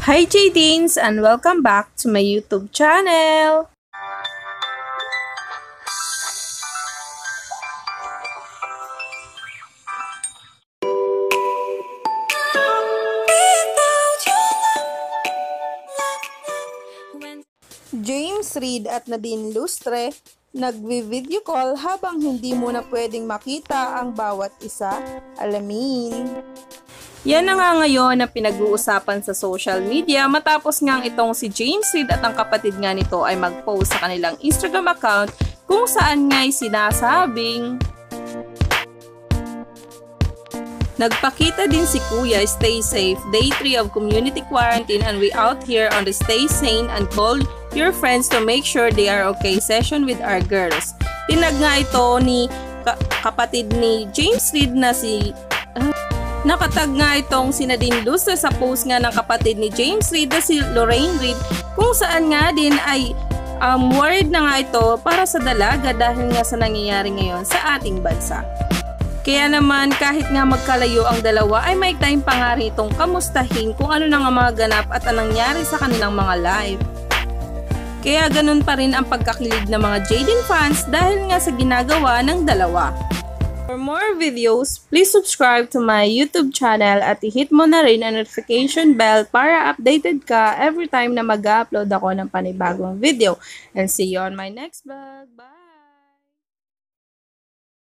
Hi J-Deans and welcome back to my YouTube channel! James Reid at Nadine Lustre nagvi-video call habang hindi mo na pwedeng makita ang bawat isa. Alamin. Yan na nga ngayon ang pinag-uusapan sa social media matapos nga itong si James Reid at ang kapatid nga nito ay mag-post sa kanilang Instagram account kung saan nga'y sinasabing Nagpakita din si Kuya Stay Safe, Day 3 of Community Quarantine and we out here on the Stay Sane and call your friends to make sure they are okay session with our girls. Tinag nga ito ni ka- kapatid ni James Reid na si Nakatag nga itong si Nadine Luz sa post nga ng kapatid ni James Reid na si Lorraine Reid kung saan nga din ay um, worried na nga ito para sa dalaga dahil nga sa nangyayari ngayon sa ating bansa. Kaya naman kahit nga magkalayo ang dalawa ay may time pa nga rin itong kamustahin kung ano na nga mga ganap at anong nangyari sa kanilang mga live. Kaya ganun pa rin ang pagkakilig ng mga Jaden fans dahil nga sa ginagawa ng dalawa. For more videos, please subscribe to my YouTube channel at i-hit mo na rin ang notification bell para updated ka every time na mag-upload ako ng panibagong video. And see you on my next vlog. Bye!